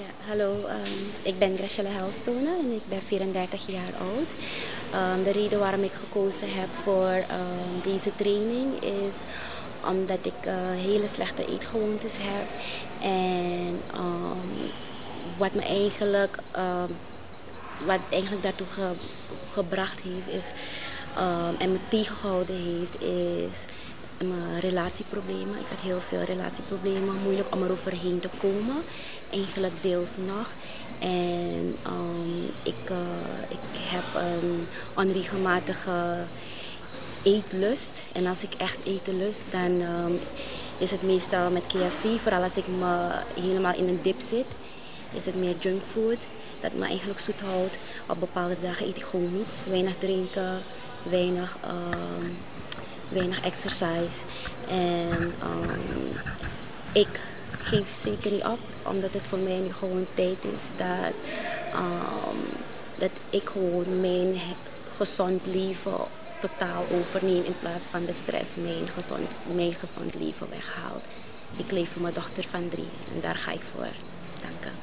Ja, hallo, um, ik ben Graciela Helstone en ik ben 34 jaar oud. Um, de reden waarom ik gekozen heb voor um, deze training is omdat ik uh, hele slechte eetgewoontes heb. En wat me eigenlijk, wat eigenlijk daartoe ge gebracht heeft is, en me tegengehouden heeft, is mijn relatieproblemen. Ik had heel veel relatieproblemen, moeilijk om er overheen te komen. Eigenlijk deels nog. En um, ik, uh, ik heb een onregelmatige eetlust. En als ik echt eten dan um, is het meestal met KFC. Vooral als ik me helemaal in een dip zit, is het meer junkfood. Dat me eigenlijk zoet houdt. Op bepaalde dagen eet ik gewoon niets. Weinig drinken, weinig... Um, weinig exercise. En um, ik geef zeker niet op, omdat het voor mij nu gewoon tijd is dat, um, dat ik gewoon mijn gezond leven totaal overneem in plaats van de stress mijn gezond, mijn gezond leven weghaalt. Ik leef voor mijn dochter van drie en daar ga ik voor. Dank u.